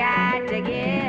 got to get.